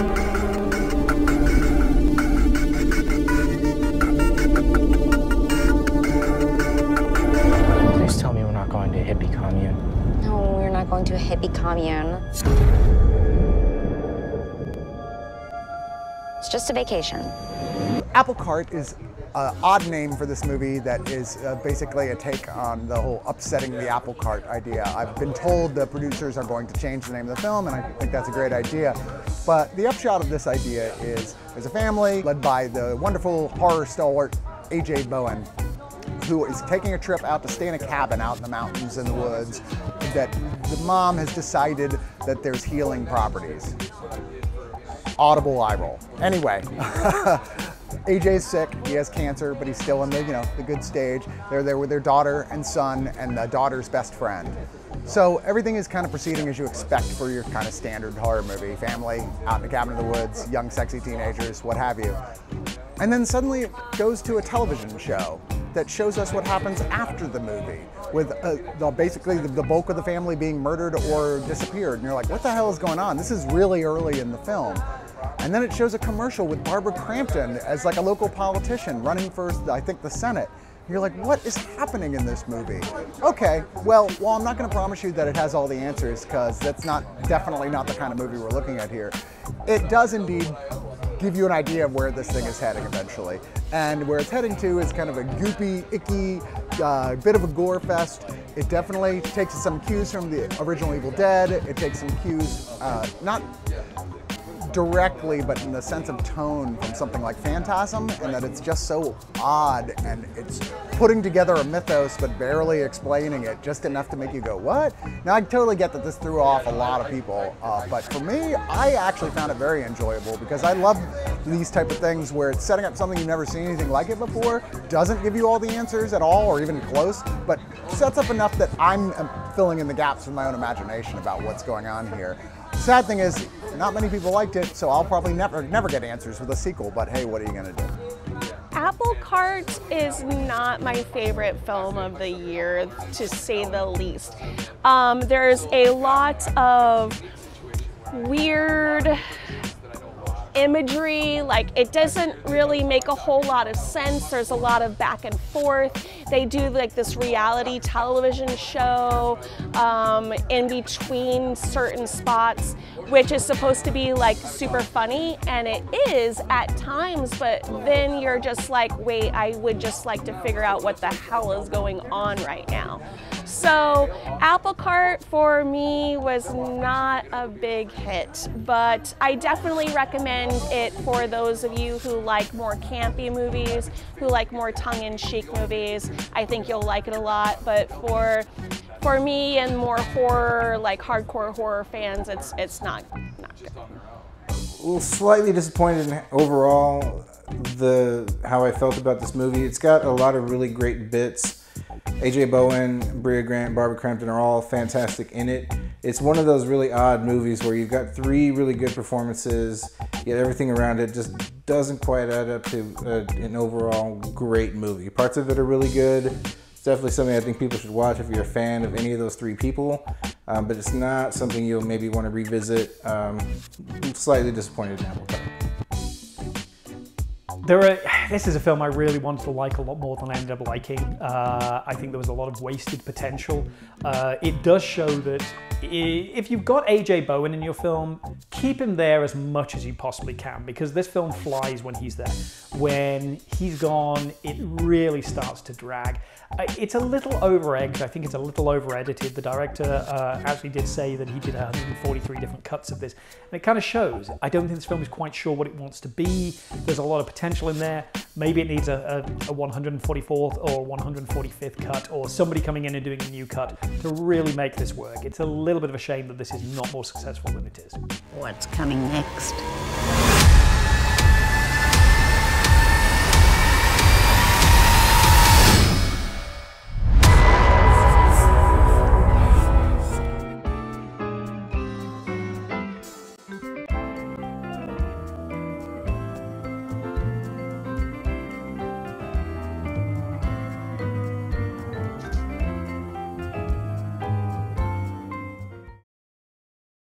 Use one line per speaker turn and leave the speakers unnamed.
Please tell me we're not going to a hippie commune.
No, we're not going to a hippie commune. It's just a vacation.
Applecart is an odd name for this movie that is uh, basically a take on the whole upsetting the apple cart idea. I've been told the producers are going to change the name of the film, and I think that's a great idea. But the upshot of this idea is there's a family led by the wonderful horror stalwart A.J. Bowen, who is taking a trip out to stay in a cabin out in the mountains in the woods that the mom has decided that there's healing properties. Audible eye roll. Anyway, AJ's sick, he has cancer, but he's still in the, you know, the good stage. They're there with their daughter and son and the daughter's best friend. So everything is kind of proceeding as you expect for your kind of standard horror movie. Family, out in the cabin in the woods, young sexy teenagers, what have you. And then suddenly it goes to a television show that shows us what happens after the movie with uh, the, basically the, the bulk of the family being murdered or disappeared. And you're like, what the hell is going on? This is really early in the film. And then it shows a commercial with Barbara Crampton as like a local politician running for, I think, the Senate. You're like, what is happening in this movie? Okay, well, well, I'm not going to promise you that it has all the answers because that's not definitely not the kind of movie we're looking at here. It does indeed give you an idea of where this thing is heading eventually. And where it's heading to is kind of a goopy, icky, uh, bit of a gore fest. It definitely takes some cues from the original Evil Dead. It takes some cues, uh, not directly, but in the sense of tone from something like Phantasm, and that it's just so odd and it's putting together a mythos but barely explaining it, just enough to make you go, what? Now, I totally get that this threw off a lot of people, uh, but for me, I actually found it very enjoyable because I love these type of things where it's setting up something you've never seen anything like it before, doesn't give you all the answers at all or even close, but sets up enough that I'm filling in the gaps with my own imagination about what's going on here. Sad thing is, not many people liked it, so I'll probably never never get answers with a sequel, but hey, what are you gonna do?
Applecart is not my favorite film of the year, to say the least. Um, there's a lot of weird imagery, like it doesn't really make a whole lot of sense. There's a lot of back and forth. They do like this reality television show um, in between certain spots, which is supposed to be like super funny, and it is at times, but then you're just like, wait, I would just like to figure out what the hell is going on right now. So Applecart for me was not a big hit, but I definitely recommend it for those of you who like more campy movies, who like more tongue-in-cheek movies. I think you'll like it a lot, but for for me and more horror, like hardcore horror fans, it's it's not not good.
Well, slightly disappointed in overall the how I felt about this movie. It's got a lot of really great bits AJ Bowen, Brea Grant, Barbara Crampton are all fantastic in it. It's one of those really odd movies where you've got three really good performances, yet everything around it just doesn't quite add up to uh, an overall great movie. Parts of it are really good. It's definitely something I think people should watch if you're a fan of any of those three people, um, but it's not something you'll maybe want to revisit. Um, slightly disappointed in Apple
there are, this is a film I really wanted to like a lot more than I ended up liking. Uh, I think there was a lot of wasted potential. Uh, it does show that if you've got AJ Bowen in your film, keep him there as much as you possibly can because this film flies when he's there. When he's gone, it really starts to drag. It's a little over-egged. I think it's a little over-edited. The director uh, actually did say that he did 143 different cuts of this, and it kind of shows. I don't think this film is quite sure what it wants to be. There's a lot of potential in there. Maybe it needs a, a, a 144th or 145th cut, or somebody coming in and doing a new cut to really make this work. It's a little bit of a shame that this is not more successful than it is.
What's coming next?